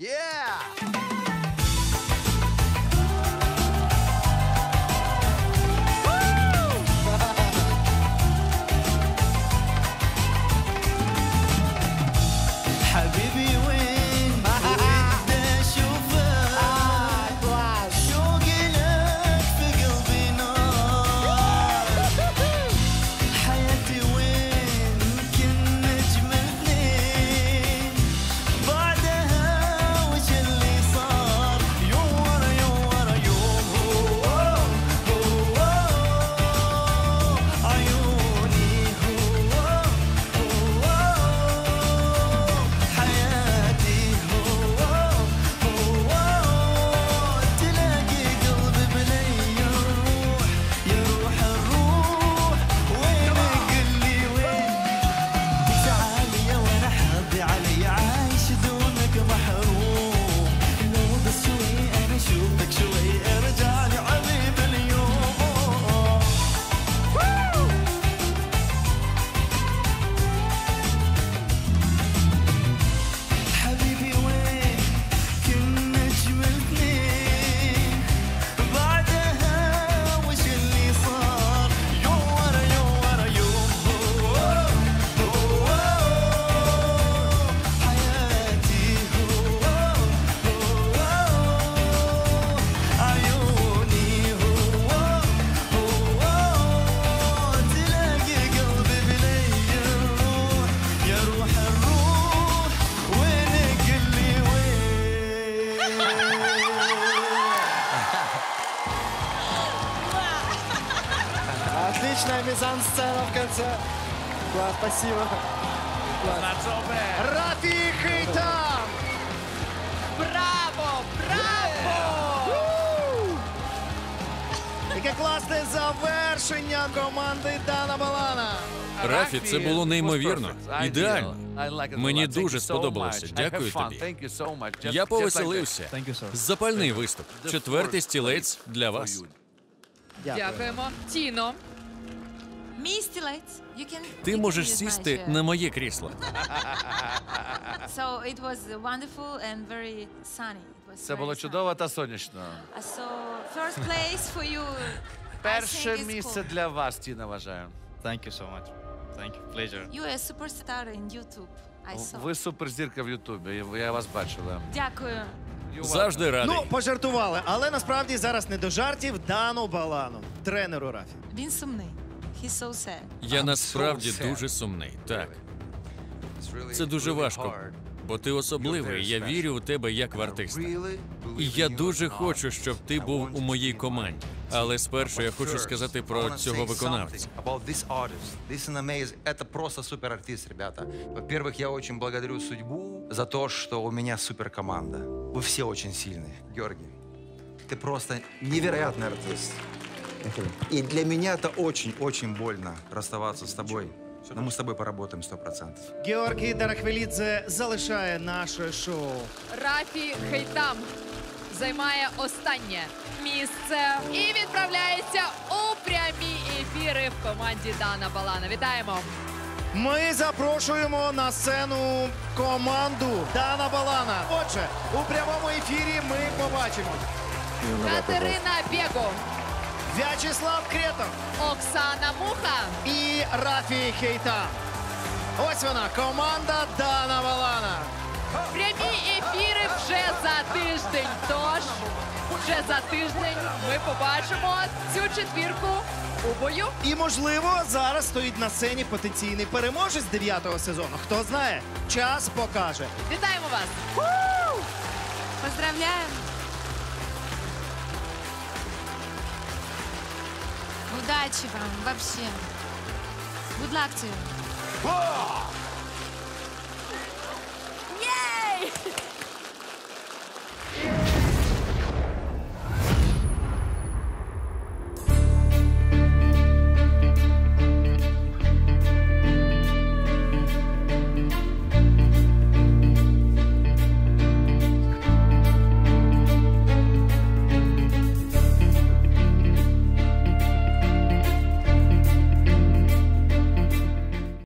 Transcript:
Yeah! Отличная мизансцена в конце. Класс, спасибо. Класс. Рафи Хейтам! Браво! Браво! Яке класне завершення команди Дана Балана. Рафі, це було неймовірно. Ідеально. Мені дуже сподобалося. Дякую тобі. Я повеселився. Запальний виступ. Четвертий стілець для вас. Дякуємо. Тіно. Мій стілець. Ти можеш сісти на моє крісло. So it was wonderful and very sunny. It was Це було sunny. чудово та сонячно. Uh, So first place for you. I Перше think місце cool. для вас, Тіна, вважаю. Thank you so much. Thank you. Pleasure. You are a superstar in YouTube. I saw. Ви суперзірка в Ютубі. Я вас бачила. Дякую. Завжди радий. Ну, пожартували, але насправді зараз не до жартів Дану Балану, тренеру Рафі. Він сумний. He's so sad. Я насправді дуже сумний. Так, це дуже важко. Бо ти особливий. Я вірю у тебе як в артиста. І я дуже хочу, щоб ти був у моїй команді. Але спершу я хочу сказати про цього виконавця. About this artist. This is amazing. Это просто супер артист, ребята. Во-первых, я очень благодарю судьбу за то, что у меня супер команда. Вы все очень сильные. Георгий, ты просто невероятный артист. И для меня это очень-очень больно расставаться с тобой. Но мы с тобой поработаем сто процентов. Георгій Дарахвелідзе залишає наше шоу. Рафі Хейтам займає останнє місце і відправляється у прямі ефіри в команді Дана Балана. Вітаємо! Ми запрошуємо на сцену команду Дана Балана. Отже, у прямому ефірі ми побачимо Катерина Бєго, В'ячеслав Кретов Оксана Муха, і Рафі Хейта. Ось вона, команда Дана Балана. прямі ефіри вже за тиждень. Тож вже за тиждень ми побачимо цю четвірку у бою. І, можливо, зараз стоїть на сцені потенційний переможець дев'ятого сезону. Хто знає, час покаже. Вітаємо вас! Поздравляем. Удачі вам вообще. Good luck to you.